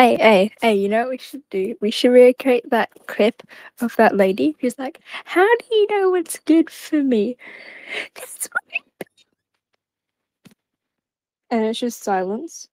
Hey, hey, hey, you know what we should do? We should recreate that clip of that lady who's like, How do you know what's good for me? and it's just silence.